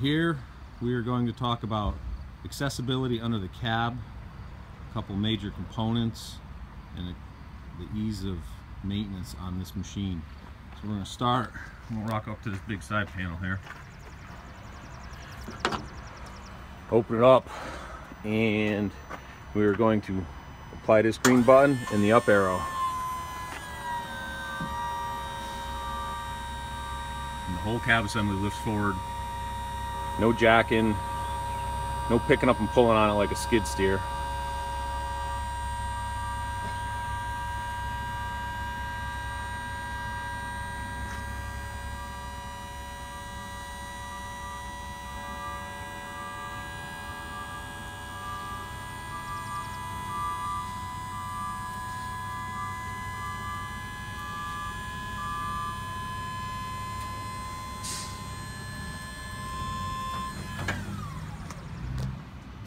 Here we are going to talk about accessibility under the cab, a couple major components, and the ease of maintenance on this machine. So we're going to start, we'll rock up to this big side panel here. Open it up and we're going to apply this green button and the up arrow. And the whole cab assembly lifts forward. No jacking, no picking up and pulling on it like a skid steer.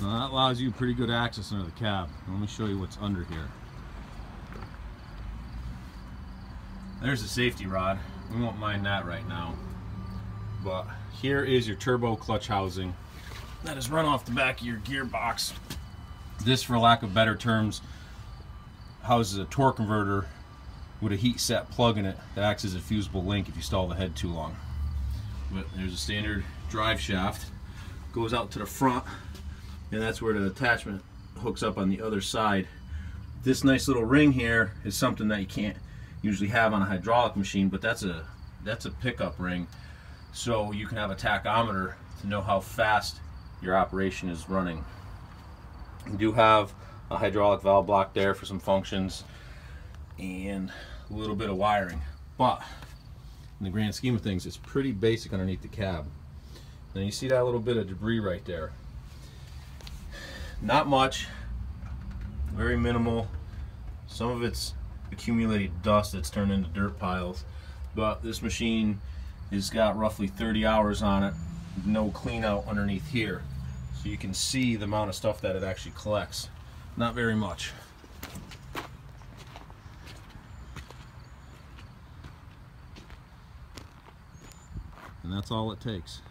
Now that allows you pretty good access under the cab. Let me show you what's under here. There's the safety rod. We won't mind that right now. But here is your turbo clutch housing that is run off the back of your gearbox. This, for lack of better terms, houses a torque converter with a heat set plug in it that acts as a fusible link if you stall the head too long. But there's a standard drive shaft. Goes out to the front and that's where the attachment hooks up on the other side. This nice little ring here is something that you can't usually have on a hydraulic machine, but that's a that's a pickup ring. So you can have a tachometer to know how fast your operation is running. You do have a hydraulic valve block there for some functions and a little bit of wiring. But in the grand scheme of things, it's pretty basic underneath the cab. Now you see that little bit of debris right there. Not much, very minimal. Some of it's accumulated dust that's turned into dirt piles. But this machine has got roughly 30 hours on it, no clean out underneath here. So you can see the amount of stuff that it actually collects. Not very much. And that's all it takes.